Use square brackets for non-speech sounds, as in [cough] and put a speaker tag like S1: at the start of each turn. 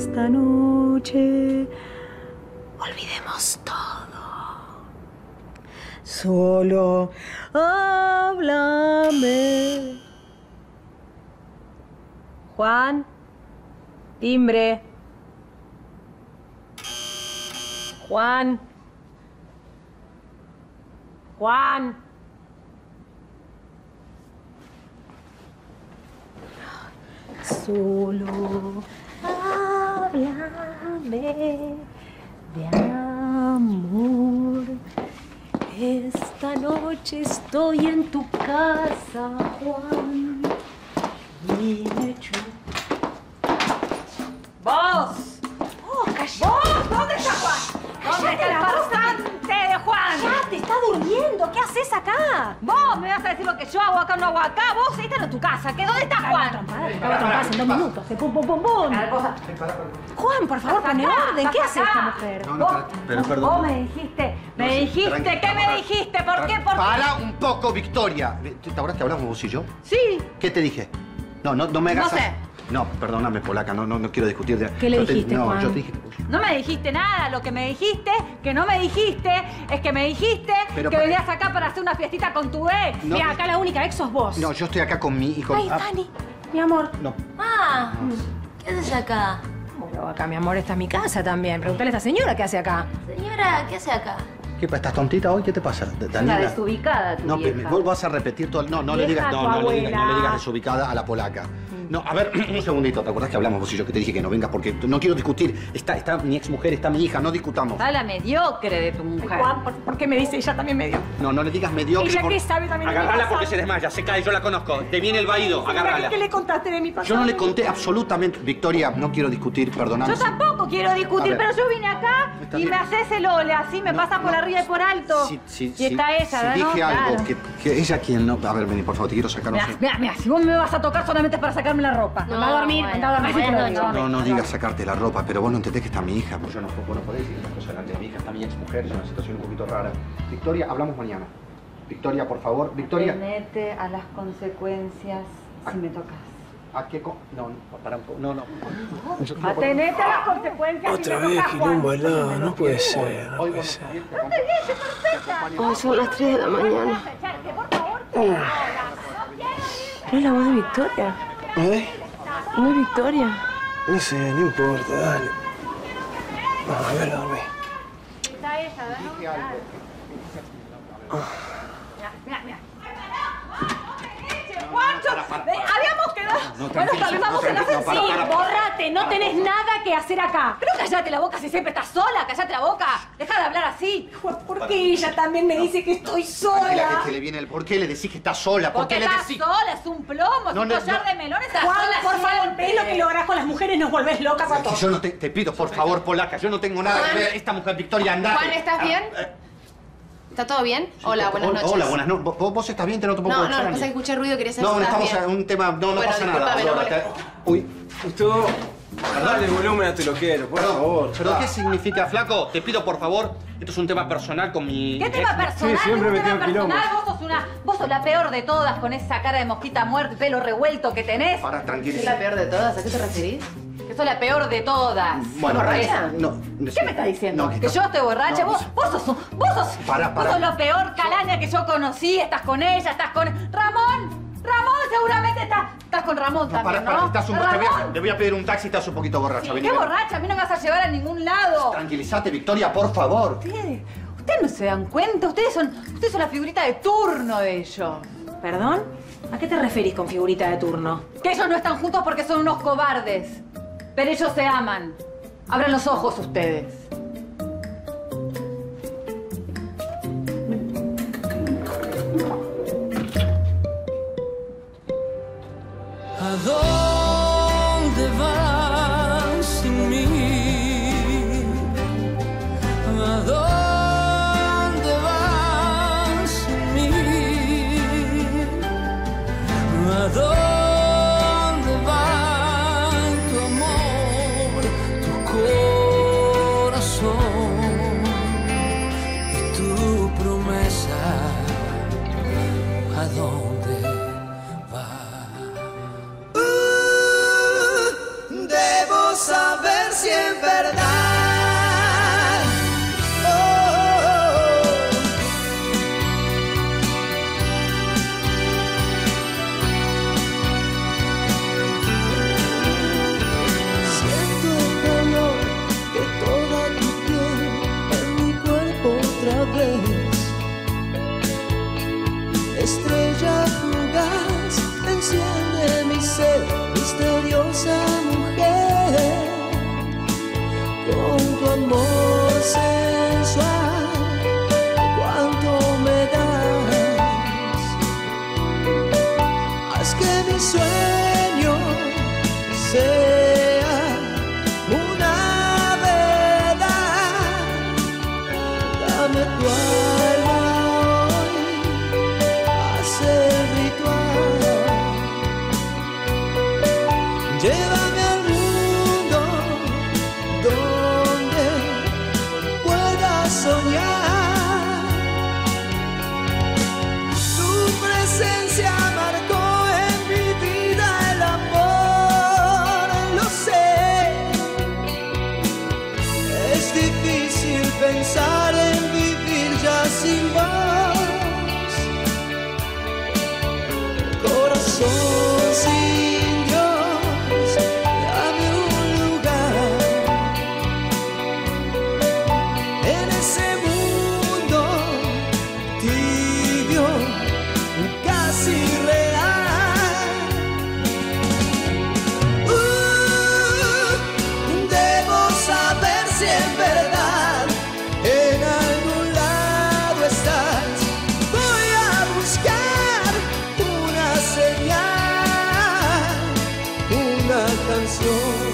S1: esta noche olvidemos todo. Solo háblame. Juan, timbre. Juan. Juan. Solo háblame de amor. Esta noche estoy en tu casa, Juan. Y me ¡Vos!
S2: ¡Oh, calla!
S1: ¡Vos! ¿Dónde está Juan? ¿Dónde está
S2: ¿Qué haces acá?
S1: Vos me vas a decir lo que yo hago acá o no hago acá. Vos esta no es tu casa. ¿Qué? ¿Dónde está Juan?
S2: En dos minutos. Que pum, pum, pum, pum. Juan, por favor, pone
S1: Acá,
S2: orden. ¿Qué hace esta mujer?
S3: No, no, pero- perdón.
S1: Vos me dijiste, me dijiste, ¿qué me dijiste? ¿Por qué? ¿Por qué?
S3: Para un poco, Victoria. ¿Te acuerdas que hablamos vos y yo?
S1: Sí.
S3: ¿Qué te dije? No, no, no me hagas...
S1: No sé.
S3: No, perdóname, polaca, no, no, no quiero discutir. de-
S2: ¿Qué le
S3: Yo te-
S2: dijiste,
S3: No,
S2: Juan?
S3: yo te dije...
S1: No me dijiste nada. Lo que me dijiste, que no me dijiste, es que me dijiste
S3: Pero
S1: que
S3: para-
S1: venías acá para hacer una fiestita con tu ex.
S3: No,
S2: Mira, acá la única ex sos vos.
S3: no, yo estoy acá con mi hijo.
S2: Ay,
S3: Ah,
S2: Dani, mi amor.
S3: No,
S4: Ah, ¿qué haces acá?
S2: Bueno, acá, mi amor, esta es mi casa también. Pregúntale a esta señora qué hace acá.
S4: Señora, ¿qué hace acá?
S3: ¿Qué pasa? ¿Estás tontita hoy? ¿Qué te pasa? Daniela.
S1: desubicada, tu
S3: No,
S1: vieja.
S3: vos vas a repetir todo. el- No, no le digas. No, no, le digas, no le digas desubicada a la polaca. No, a ver, [clears throat] un segundito. ¿Te acuerdas que hablamos vos y yo que te dije que no vengas porque no quiero discutir? Está, está mi ex mujer, está mi hija, no discutamos.
S1: Está la mediocre de tu mujer.
S2: Juan, ¿por, por qué me dice ella también medio?
S3: No, no le digas mediocre.
S2: Ella
S3: por-
S2: que sabe también pasado.
S3: porque se desmaya, se cae, yo la conozco. Te viene el vaído, agárrala.
S2: ¿Qué le contaste de mi pasado?
S3: Yo no le conté absolutamente. Victoria, no quiero discutir, perdoname.
S1: Yo tampoco quiero discutir, pero yo vine acá y
S3: bien.
S1: me haces el ole, así me
S3: No,
S1: pasa por
S3: no.
S1: arriba y por alto.
S3: Sí, sí,
S1: y
S3: sí.
S1: está ella,
S3: Si
S1: ¿no?
S3: dije algo,
S1: Claro.
S3: que, que ella quien no. A ver, vení, por favor, te quiero sacar un.
S1: Mira, mira, mira, si vos me vas a tocar solamente es para sacarme la ropa.
S2: Anda a dormir,
S4: bueno,
S2: anda a dormir. digo.
S3: No, no digas sacarte la ropa, pero vos no entendés que está mi hija. Pues yo no, vos no podés decir esas cosas delante de mi hija. Está mi ex mujer, es una situación un poquito rara. Victoria, hablamos mañana. Victoria, por favor. Victoria.
S1: Tenete a las consecuencias si me tocas.
S3: ¿A qué co- No, no, para un poco. No, no.
S1: Atenete a las consecuencias
S5: Otra
S1: si me
S5: vez quilombo lado, no puede ser, no
S3: Hoy
S5: puede ser.
S3: no
S5: Ay, son las 3 de la mañana.
S1: Favor,
S5: ¿No es la voz de Victoria? ¿Eh? ¿No es Victoria? No sé, no importa, dale. Vamos a ver, a dormir.
S1: está ella, ¿no?
S3: Dije algo.
S1: Mira, mira. Juancho, eh, habíamos quedado.
S3: No,
S1: bueno, vamos
S3: no,
S1: en la
S3: tranquilo, no, para,
S1: ofensiva.
S3: para.
S2: Borrate, no tenés nada que hacer acá.
S1: Pero cállate la boca si siempre estás sola, cállate la boca. Deja de hablar así.
S2: ¿por qué ella también me dice que estoy sola?
S3: que, que le viene el. ¿Por qué le decís que está sola? ¿Por
S1: Porque
S3: qué le
S1: estás
S3: decís?
S1: sola, es un plomo, es
S3: No,
S1: un
S3: no,
S1: collar
S3: no.
S1: de melones, estás
S2: Juan,
S1: sola
S2: por favor, ves lo que lográs con las mujeres, nos volvés locas a todos.
S3: yo no te, te pido, por favor, polaca, yo no tengo nada que ver. Esta mujer, Victoria, anda.
S4: Juan, ¿estás bien? ¿Está todo bien? Hola, buenas noches.
S3: Hola, buenas noches. ¿Vos, vos estás bien? Te noto un poco
S4: No, no,
S3: extraña.
S4: pasa que escuché ruido, quería saber
S3: No,
S4: si
S3: estamos un tema. No, no
S4: Bueno,
S3: pasa nada.
S4: discúlpame, no
S3: Ahora te- Uy,
S5: Justo, dale volumen a te lo quiero, por
S3: perdón.
S5: favor.
S3: ¿Pero qué significa, flaco? Te pido, por favor, esto es un tema personal con mi.
S1: ¿Qué tema
S3: ex-
S1: personal?
S5: Sí, siempre
S1: ¿Qué
S5: me
S1: tema
S5: tengo quilombo.
S1: personal? Vos sos, una, vos sos la peor de todas con esa cara de mosquita muerta y pelo revuelto que tenés.
S3: Para,
S4: ¿Es
S3: tranquila.
S4: la peor de todas? ¿A qué te referís?
S1: Que sos la peor de todas.
S3: Bueno,
S1: borracha.
S3: no.
S1: ¿Qué me estás diciendo?
S3: No,
S1: que yo estoy borracha. Vos, vos sos, vos sos, vos sos lo peor calaña que yo conocí. Estás con ella, estás con Ramón. Ramón, seguramente estás, estás con Ramón
S3: No,
S1: también,
S3: para, para,
S1: ¿no?
S3: estás un, te, voy a,
S1: Ramón.
S3: te voy a pedir un taxi, estás un poquito borracha. Vení,
S1: ¿Qué
S3: ven.
S1: borracha? A mí no me vas a llevar a ningún lado.
S3: Tranquilízate, Victoria, por favor.
S1: Ustedes, ustedes no se dan cuenta. Ustedes son, ustedes son la figurita de turno de ellos.
S2: ¿Perdón? ¿A qué te referís con figurita de turno?
S1: Que ellos no están juntos porque son unos cobardes. Pero ellos se aman. Abran los ojos ustedes.
S6: better que mi sueño sea una verdad. Dame tu alma hoy, haz el ritual. Lleva soul. 就